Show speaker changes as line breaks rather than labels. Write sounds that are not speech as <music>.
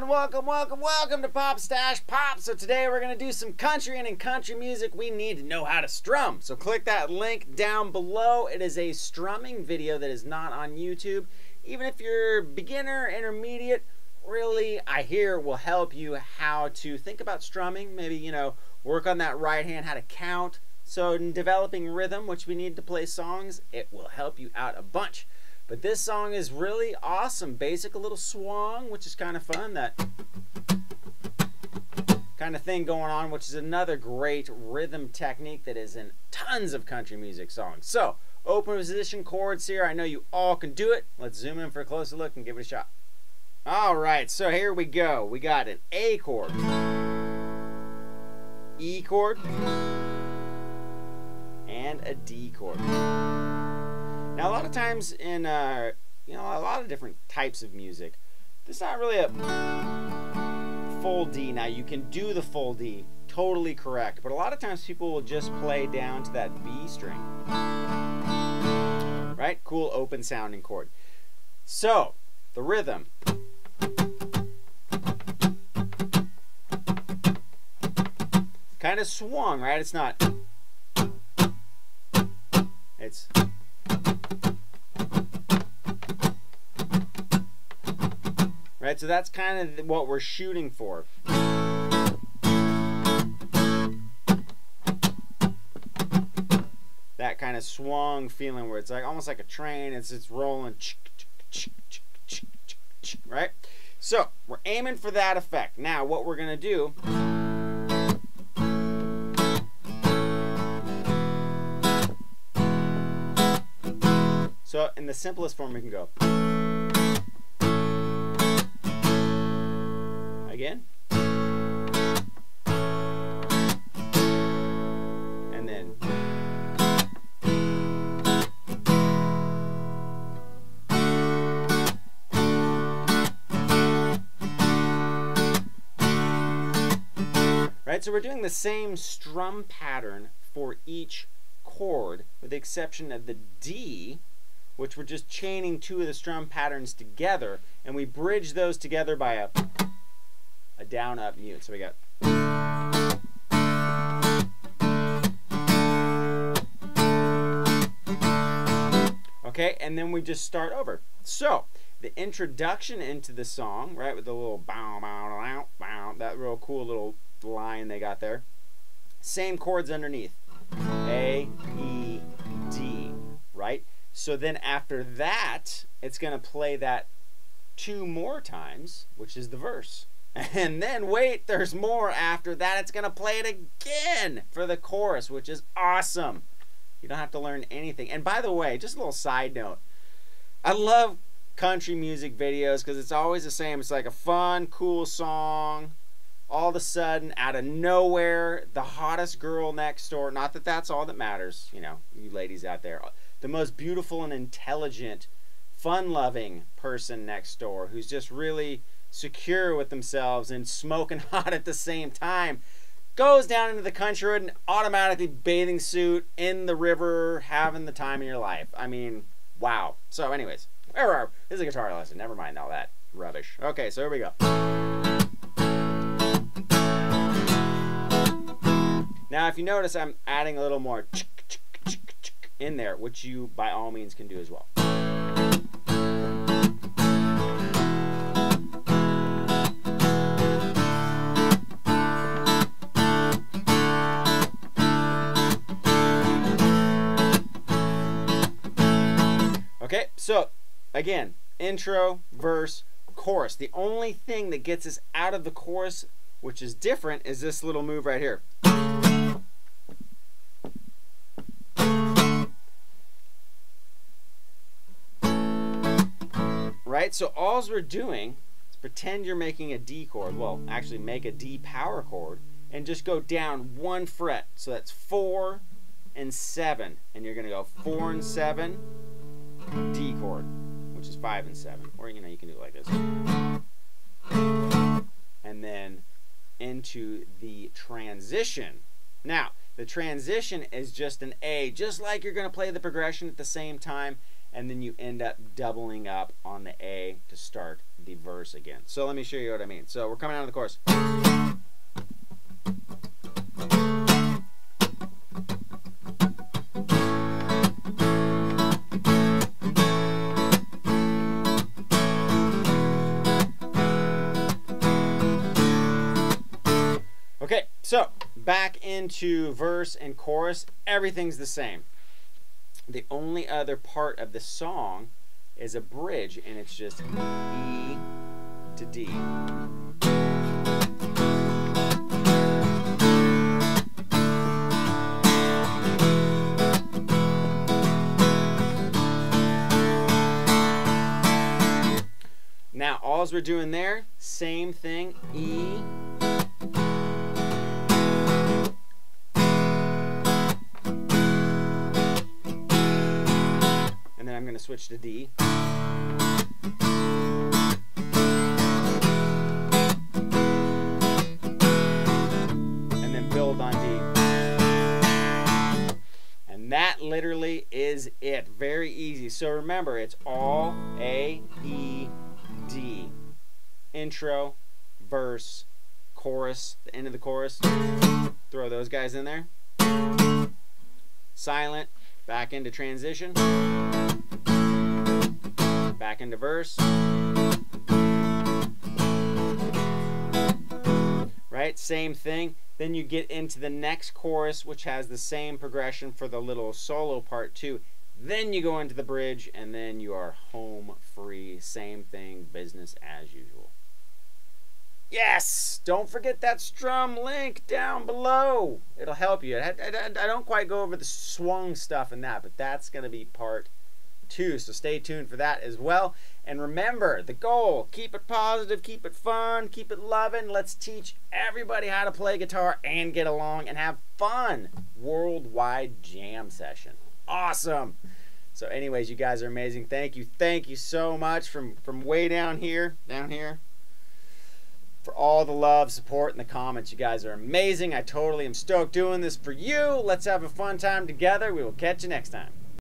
and welcome, welcome, welcome to PapastachePop. So today we're going to do some country, and in country music, we need to know how to strum. So click that link down below. It is a strumming video that is not on YouTube. Even if you're beginner, intermediate, really, I hear will help you how to think about strumming. Maybe, you know, work on that right hand, how to count. So in developing rhythm, which we need to play songs, it will help you out a bunch. But this song is really awesome. Basic, a little swung, which is kind of fun. That kind of thing going on, which is another great rhythm technique that is in tons of country music songs. So, open position chords here. I know you all can do it. Let's zoom in for a closer look and give it a shot. All right, so here we go. We got an A chord, E chord, and a D chord. Now, a lot of times in, uh, you know, a lot of different types of music, there's not really a full D. Now, you can do the full D, totally correct, but a lot of times people will just play down to that B string. Right? Cool open sounding chord. So, the rhythm. Kind of swung, right? It's not. It's. So that's kind of what we're shooting for. That kind of swung feeling where it's like almost like a train, it's it's rolling, right? So we're aiming for that effect. Now what we're gonna do So in the simplest form we can go. Again. And then. Right, so we're doing the same strum pattern for each chord with the exception of the D which we're just chaining two of the strum patterns together, and we bridge those together by a, a down up mute. So we got. Okay, and then we just start over. So, the introduction into the song, right, with the little bow, bow, bow, bow, that real cool little line they got there. Same chords underneath. A, E, D, right? So then after that, it's going to play that two more times, which is the verse. And then wait, there's more after that. It's going to play it again for the chorus, which is awesome. You don't have to learn anything. And by the way, just a little side note. I love country music videos because it's always the same. It's like a fun, cool song. All of a sudden, out of nowhere, the hottest girl next door. Not that that's all that matters, you know, you ladies out there the most beautiful and intelligent, fun loving person next door who's just really secure with themselves and smoking <laughs> hot at the same time goes down into the country and automatically bathing suit in the river having the time of your life. I mean wow. So anyways where are this is a guitar lesson. Never mind all that rubbish. Okay so here we go. Now if you notice i'm adding a little more in there, which you by all means can do as well. Again, intro, verse, chorus. The only thing that gets us out of the chorus, which is different, is this little move right here. right? So all we're doing is pretend you're making a D chord. Well, actually make a D power chord and just go down one fret. So that's four and seven. And you're going to go four and seven, D chord, which is five and seven. Or, you know, you can do it like this. And then into the transition. Now, the transition is just an A, just like you're going to play the progression at the same time and then you end up doubling up on the A to start the verse again. So let me show you what I mean. So we're coming out of the chorus. So back into verse and chorus, everything's the same. The only other part of the song is a bridge, and it's just E to D. Now, all we're doing there, same thing, E switch to D. And then build on D. And that literally is it. Very easy. So remember, it's all A, E, D. Intro, verse, chorus, the end of the chorus. Throw those guys in there. Silent, back into transition back into verse. Right? Same thing. Then you get into the next chorus, which has the same progression for the little solo part too. Then you go into the bridge, and then you are home free. Same thing, business as usual. Yes! Don't forget that strum link down below. It'll help you. I, I, I don't quite go over the swung stuff in that, but that's going to be part So stay tuned for that as well. And remember the goal keep it positive, keep it fun, keep it loving. Let's teach everybody how to play guitar and get along and have fun. Worldwide jam session. Awesome. So, anyways, you guys are amazing. Thank you. Thank you so much from, from way down here, down here for all the love, support, and the comments. You guys are amazing. I totally am stoked doing this for you. Let's have a fun time together. We will catch you next time.